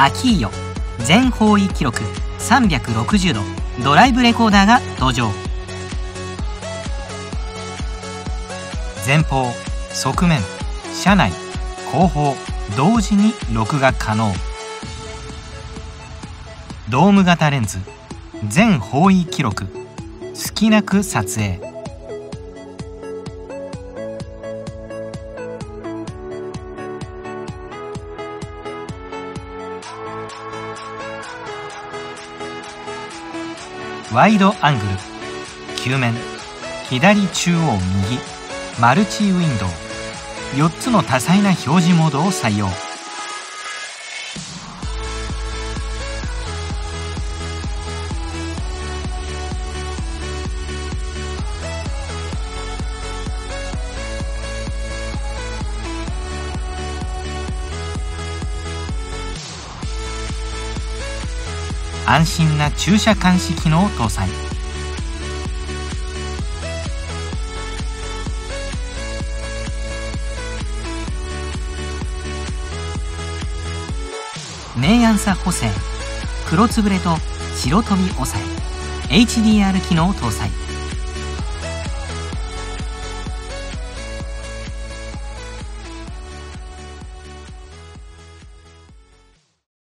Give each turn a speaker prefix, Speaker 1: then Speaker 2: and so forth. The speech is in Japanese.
Speaker 1: アキーヨ。全方位記録。360度。ドライブレコーダーが登場。前方。側面。車内。後方。同時に録画可能。ドーム型レンズ。全方位記録。好きなく撮影。ワイドアングル。球面。左中央右。マルチウィンドウ。4つの多彩な表示モードを採用。安心な駐車監視機能を搭載。明暗差補正黒つぶれと白飛び抑え HDR 機能を搭載。